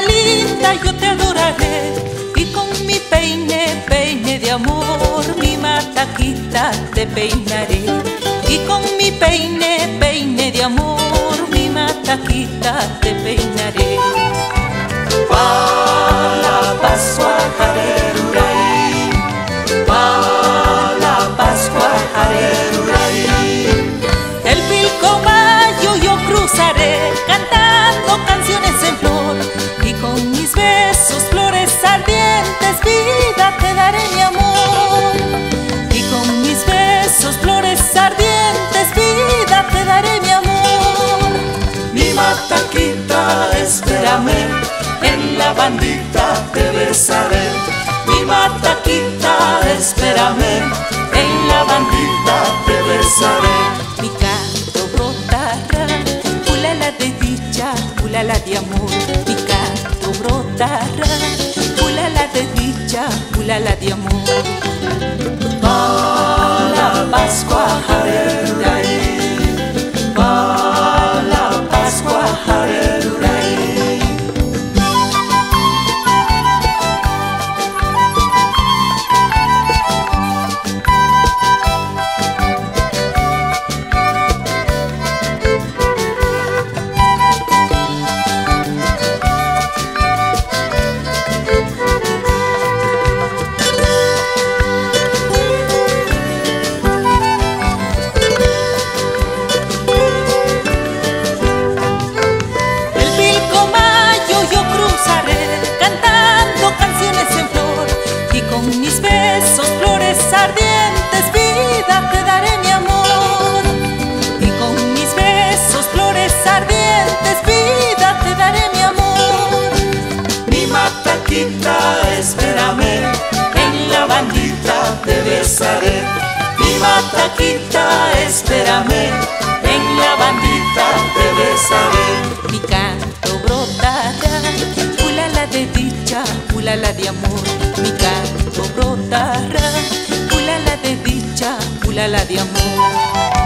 Linda, yo te adoraré y con mi peine, peine de amor, mi mataquita te peinaré. Y con mi peine, peine de amor, mi mataquita te peinaré. Bandita te besaré. Mi mataquita, espérame, en la bandita te besaré. mi canto brotará ulala de dicha ulala de amor mi canto brotará ulala de dicha ulala de amor Pa la Pascua, jareruray. Pa besaré. Mi mataquita, espérame, en la bandita te besaré. mi canto brotará ulala de dicha ulala de amor mi canto brotará ulala de dicha ulala de amor